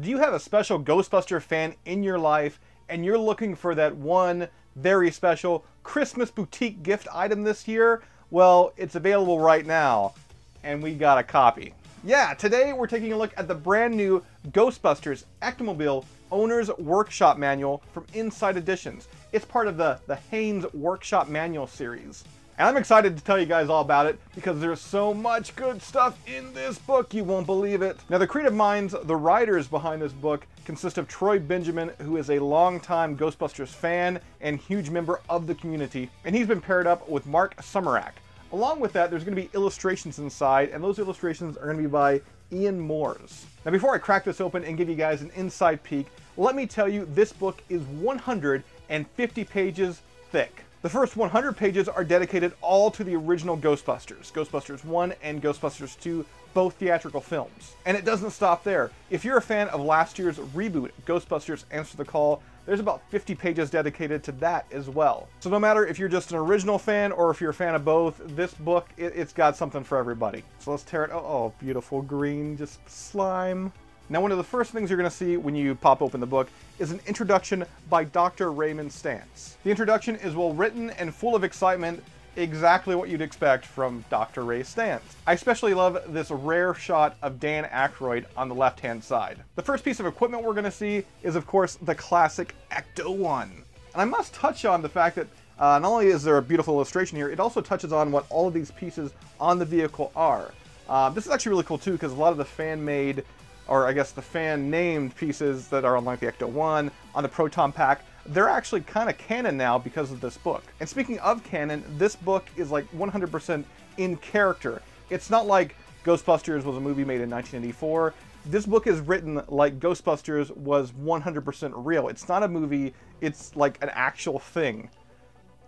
Do you have a special Ghostbuster fan in your life and you're looking for that one very special Christmas boutique gift item this year? Well, it's available right now, and we got a copy. Yeah, today we're taking a look at the brand new Ghostbusters Ectomobile Owner's Workshop Manual from Insight Editions. It's part of the, the Haynes Workshop Manual series. And I'm excited to tell you guys all about it because there's so much good stuff in this book, you won't believe it. Now, the creative minds, the writers behind this book, consist of Troy Benjamin, who is a longtime Ghostbusters fan and huge member of the community, and he's been paired up with Marc Sumerak. Along with that, there's going to be illustrations inside, and those illustrations are going to be by Ian Moores. Now, before I crack this open and give you guys an inside peek, let me tell you this book is 150 pages thick. The first 100 pages are dedicated all to the original Ghostbusters, Ghostbusters 1 and Ghostbusters 2, both theatrical films. And it doesn't stop there. If you're a fan of last year's reboot, Ghostbusters Answer the Call, there's about 50 pages dedicated to that as well. So no matter if you're just an original fan or if you're a fan of both, this book, it, has got something for everybody. So let's tear it. Oh, oh, beautiful green, just slime. Now, one of the first things you're going to see when you pop open the book is an introduction by Dr. Raymond Stantz. The introduction is well written and full of excitement, exactly what you'd expect from Dr. Ray Stantz. I especially love this rare shot of Dan Aykroyd on the left-hand side. The first piece of equipment we're going to see is, of course, the classic Ecto-1. And I must touch on the fact that uh, not only is there a beautiful illustration here, it also touches on what all of these pieces on the vehicle are. Uh, this is actually really cool too because a lot of the fan-made or I guess the fan named pieces that are on like the Ecto 1, on the Proton Pack, they're actually kind of canon now because of this book. And speaking of canon, this book is like 100% in character. It's not like Ghostbusters was a movie made in 1984. This book is written like Ghostbusters was 100% real. It's not a movie, it's like an actual thing.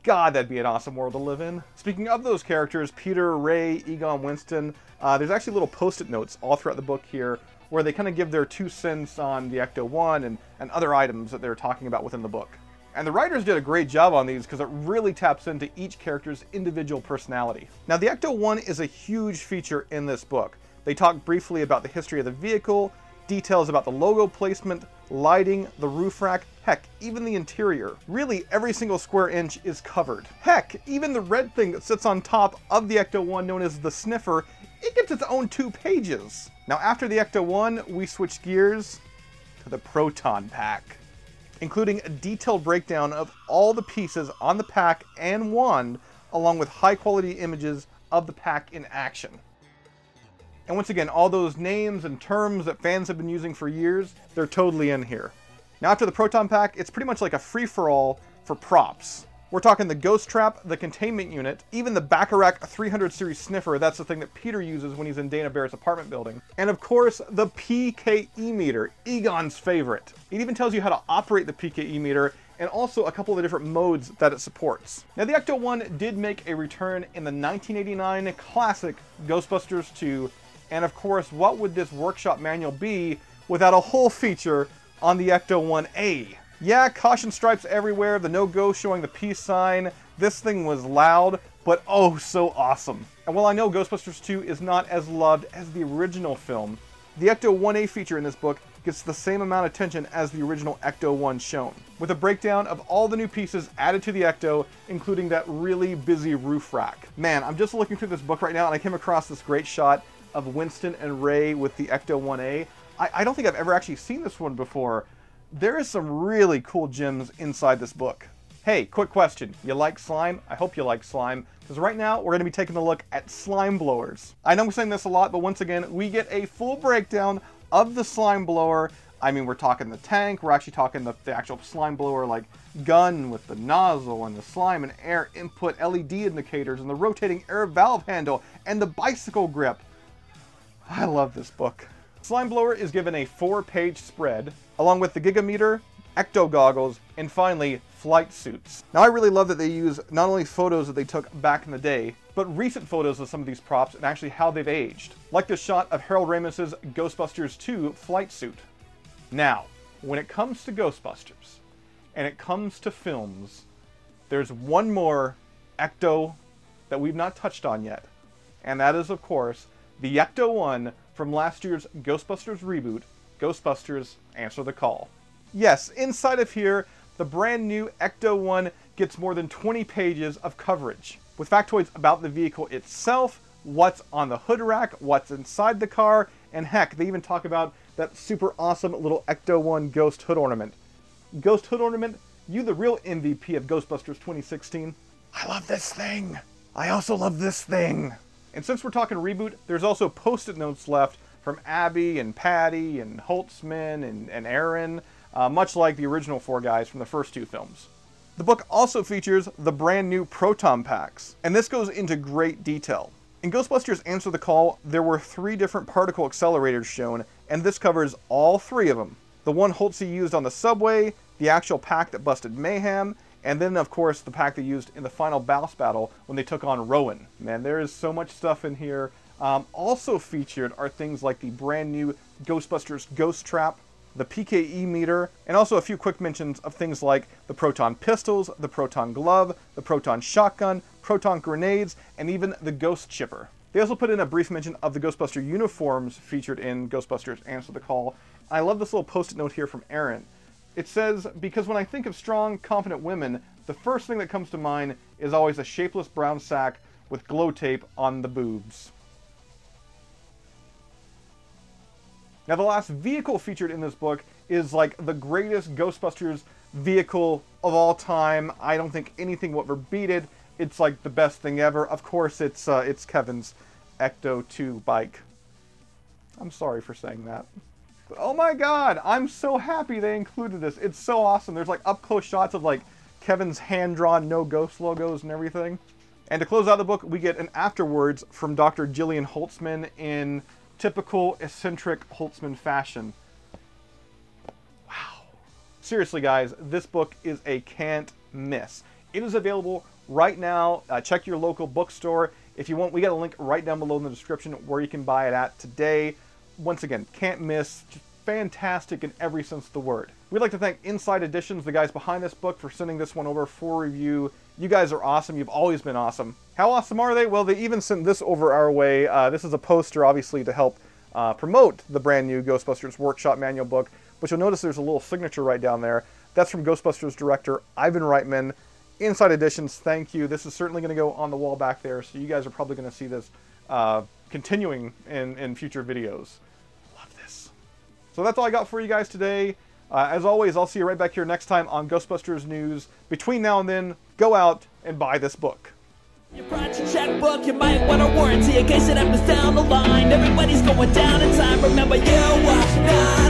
God, that'd be an awesome world to live in. Speaking of those characters, Peter, Ray, Egon, Winston, uh, there's actually little post-it notes all throughout the book here where they kind of give their two cents on the Ecto-1 and, and other items that they're talking about within the book. And the writers did a great job on these because it really taps into each character's individual personality. Now the Ecto-1 is a huge feature in this book. They talk briefly about the history of the vehicle, details about the logo placement, lighting, the roof rack, heck, even the interior. Really, every single square inch is covered. Heck, even the red thing that sits on top of the Ecto-1 known as the sniffer it gets its own two pages. Now after the Ecto-1, we switch gears to the Proton Pack, including a detailed breakdown of all the pieces on the pack and wand, along with high quality images of the pack in action. And once again, all those names and terms that fans have been using for years, they're totally in here. Now after the Proton Pack, it's pretty much like a free-for-all for props. We're talking the Ghost Trap, the Containment Unit, even the Bacharach 300 series sniffer, that's the thing that Peter uses when he's in Dana Barrett's apartment building. And of course, the PKE meter, Egon's favorite. It even tells you how to operate the PKE meter and also a couple of the different modes that it supports. Now the Ecto-1 did make a return in the 1989 classic Ghostbusters 2, and of course, what would this workshop manual be without a whole feature on the Ecto-1A? Yeah, caution stripes everywhere, the no-go showing the peace sign. This thing was loud, but oh so awesome. And while I know Ghostbusters 2 is not as loved as the original film, the Ecto 1A feature in this book gets the same amount of attention as the original Ecto 1 shown, with a breakdown of all the new pieces added to the Ecto, including that really busy roof rack. Man, I'm just looking through this book right now and I came across this great shot of Winston and Ray with the Ecto 1A. I, I don't think I've ever actually seen this one before, there is some really cool gems inside this book. Hey, quick question. You like slime? I hope you like slime, because right now we're going to be taking a look at slime blowers. I know I'm saying this a lot, but once again, we get a full breakdown of the slime blower. I mean, we're talking the tank, we're actually talking the, the actual slime blower, like gun with the nozzle and the slime and air input LED indicators and the rotating air valve handle and the bicycle grip. I love this book. Slime Blower is given a four-page spread, along with the Gigameter, Ecto Goggles, and finally, flight suits. Now I really love that they use not only photos that they took back in the day, but recent photos of some of these props and actually how they've aged. Like this shot of Harold Ramis's Ghostbusters 2 flight suit. Now, when it comes to Ghostbusters, and it comes to films, there's one more Ecto that we've not touched on yet, and that is, of course, the Ecto 1 from last year's Ghostbusters reboot, Ghostbusters Answer the Call. Yes, inside of here, the brand new Ecto 1 gets more than 20 pages of coverage with factoids about the vehicle itself, what's on the hood rack, what's inside the car, and heck, they even talk about that super awesome little Ecto 1 ghost hood ornament. Ghost hood ornament, you the real MVP of Ghostbusters 2016. I love this thing. I also love this thing. And since we're talking reboot, there's also post-it notes left from Abby and Patty and Holtzmann and, and Erin, uh, much like the original four guys from the first two films. The book also features the brand new Proton Packs, and this goes into great detail. In Ghostbusters Answer the Call, there were three different particle accelerators shown, and this covers all three of them. The one Holtzy used on the subway, the actual pack that busted Mayhem, and then, of course, the pack they used in the final boss battle when they took on Rowan. Man, there is so much stuff in here. Um, also featured are things like the brand new Ghostbusters Ghost Trap, the PKE meter, and also a few quick mentions of things like the proton pistols, the proton glove, the proton shotgun, proton grenades, and even the ghost chipper. They also put in a brief mention of the Ghostbuster uniforms featured in Ghostbusters Answer the Call. I love this little post-it note here from Erin. It says, because when I think of strong, confident women, the first thing that comes to mind is always a shapeless brown sack with glow tape on the boobs. Now, the last vehicle featured in this book is like the greatest Ghostbusters vehicle of all time. I don't think anything will ever beat it. It's like the best thing ever. Of course, it's uh, it's Kevin's Ecto 2 bike. I'm sorry for saying that. Oh my god, I'm so happy they included this. It's so awesome. There's like up close shots of like Kevin's hand drawn no ghost logos and everything. And to close out the book, we get an afterwards from Dr. Jillian Holtzmann in typical eccentric Holtzmann fashion. Wow. Seriously, guys, this book is a can't miss. It is available right now. Uh, check your local bookstore. If you want, we got a link right down below in the description where you can buy it at today. Once again, can't miss. Fantastic in every sense of the word. We'd like to thank Insight Editions, the guys behind this book, for sending this one over for review. You guys are awesome. You've always been awesome. How awesome are they? Well, they even sent this over our way. Uh, this is a poster, obviously, to help uh, promote the brand new Ghostbusters Workshop Manual book, but you'll notice there's a little signature right down there. That's from Ghostbusters director Ivan Reitman. Insight Editions, thank you. This is certainly going to go on the wall back there, so you guys are probably going to see this uh, continuing in, in future videos. So that's all I got for you guys today. Uh, as always, I'll see you right back here next time on Ghostbusters News. Between now and then, go out and buy this book. You brought your checkbook, you might want a warranty in case it happens down the line. Everybody's going down in time. Remember, you are not